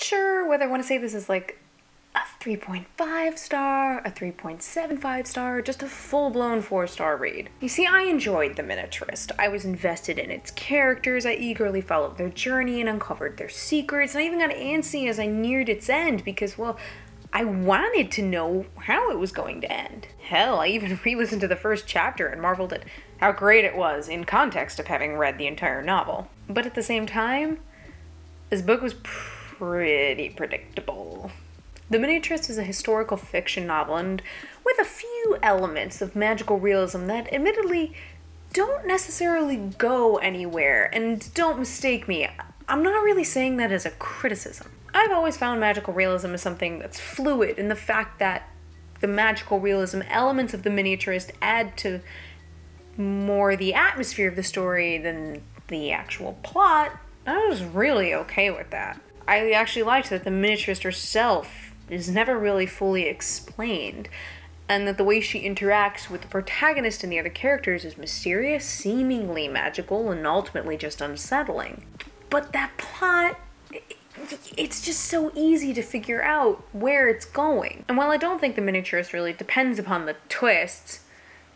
sure whether I want to say this is like a 3.5 star, a 3.75 star, just a full blown 4 star read. You see, I enjoyed The Miniaturist. I was invested in its characters, I eagerly followed their journey and uncovered their secrets, and I even got antsy as I neared its end because, well, I wanted to know how it was going to end. Hell, I even re listened to the first chapter and marveled at how great it was in context of having read the entire novel. But at the same time, this book was pretty predictable. The Miniaturist is a historical fiction novel and with a few elements of magical realism that admittedly don't necessarily go anywhere. And don't mistake me, I'm not really saying that as a criticism. I've always found magical realism as something that's fluid, and the fact that the magical realism elements of the miniaturist add to more the atmosphere of the story than the actual plot, I was really okay with that. I actually liked that the miniaturist herself is never really fully explained, and that the way she interacts with the protagonist and the other characters is mysterious, seemingly magical, and ultimately just unsettling. But that plot it's just so easy to figure out where it's going. And while I don't think the miniaturist really depends upon the twists,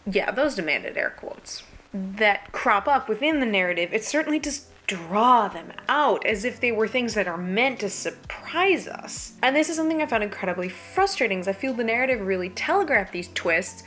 yeah, those demanded air quotes, that crop up within the narrative, it certainly does draw them out as if they were things that are meant to surprise us. And this is something I found incredibly frustrating as I feel the narrative really telegraphed these twists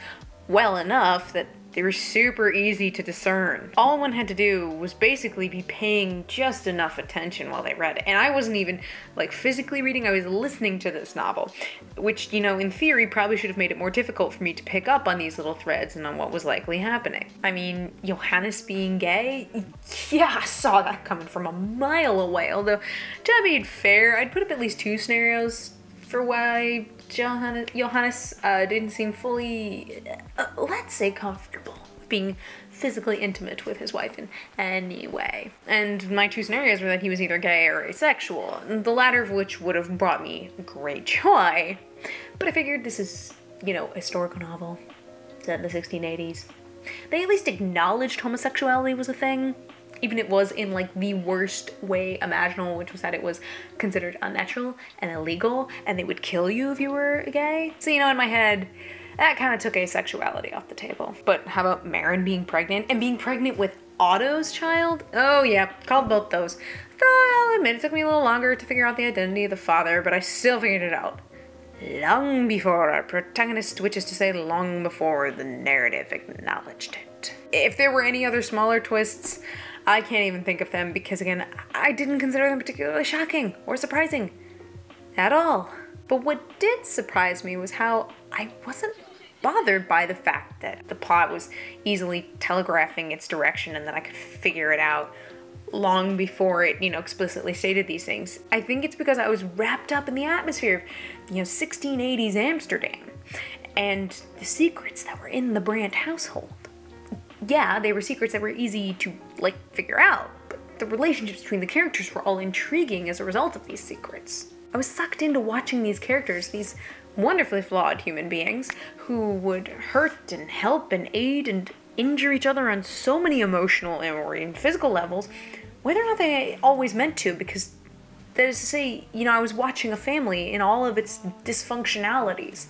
well enough that they were super easy to discern. All one had to do was basically be paying just enough attention while they read. And I wasn't even like physically reading, I was listening to this novel, which, you know, in theory probably should have made it more difficult for me to pick up on these little threads and on what was likely happening. I mean, Johannes being gay? Yeah, I saw that coming from a mile away. Although, to be fair, I'd put up at least two scenarios for why Johannes, Johannes uh, didn't seem fully, uh, let's say, comfortable being physically intimate with his wife in any way. And my two scenarios were that he was either gay or asexual, the latter of which would have brought me great joy. But I figured this is, you know, a historical novel set in the 1680s. They at least acknowledged homosexuality was a thing even it was in like the worst way imaginable, which was that it was considered unnatural and illegal, and they would kill you if you were gay. So you know, in my head, that kind of took asexuality off the table. But how about Marin being pregnant and being pregnant with Otto's child? Oh yeah, called both those. Though I'll admit it took me a little longer to figure out the identity of the father, but I still figured it out. Long before our protagonist, which is to say, long before the narrative acknowledged it. If there were any other smaller twists, I can't even think of them because, again, I didn't consider them particularly shocking or surprising at all. But what did surprise me was how I wasn't bothered by the fact that the plot was easily telegraphing its direction and that I could figure it out long before it, you know, explicitly stated these things. I think it's because I was wrapped up in the atmosphere of, you know, 1680s Amsterdam and the secrets that were in the Brandt household yeah, they were secrets that were easy to, like, figure out, but the relationships between the characters were all intriguing as a result of these secrets. I was sucked into watching these characters, these wonderfully flawed human beings, who would hurt and help and aid and injure each other on so many emotional and physical levels, whether or not they always meant to, because that is to say, you know, I was watching a family in all of its dysfunctionalities,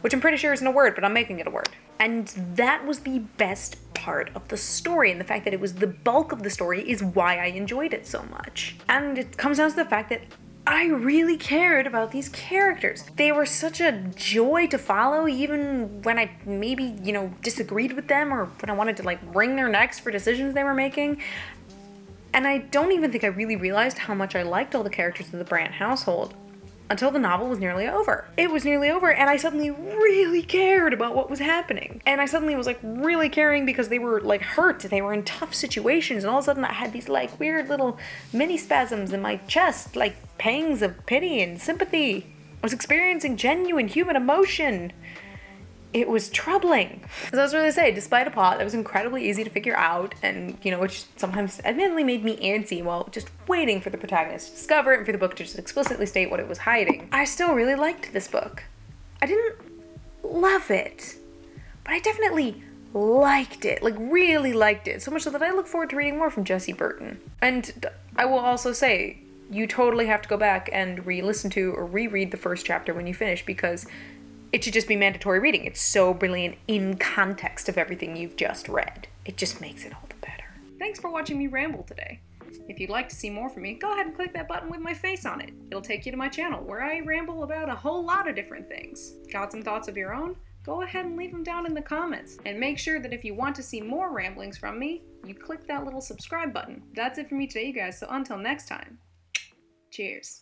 which I'm pretty sure isn't a word, but I'm making it a word. And that was the best part of the story, and the fact that it was the bulk of the story is why I enjoyed it so much. And it comes down to the fact that I really cared about these characters. They were such a joy to follow, even when I maybe, you know, disagreed with them or when I wanted to like wring their necks for decisions they were making. And I don't even think I really realized how much I liked all the characters in the Brandt household until the novel was nearly over. It was nearly over, and I suddenly really cared about what was happening. And I suddenly was like really caring because they were like hurt, they were in tough situations, and all of a sudden I had these like weird little mini spasms in my chest, like pangs of pity and sympathy. I was experiencing genuine human emotion it was troubling. As I was really say, despite a plot that was incredibly easy to figure out and, you know, which sometimes admittedly made me antsy while just waiting for the protagonist to discover it and for the book to just explicitly state what it was hiding, I still really liked this book. I didn't love it, but I definitely liked it, like really liked it, so much so that I look forward to reading more from Jessie Burton. And I will also say, you totally have to go back and re-listen to or reread the first chapter when you finish because it should just be mandatory reading. It's so brilliant in context of everything you've just read. It just makes it all the better. Thanks for watching me ramble today. If you'd like to see more from me, go ahead and click that button with my face on it. It'll take you to my channel where I ramble about a whole lot of different things. Got some thoughts of your own? Go ahead and leave them down in the comments. And make sure that if you want to see more ramblings from me, you click that little subscribe button. That's it for me today, you guys, so until next time, cheers.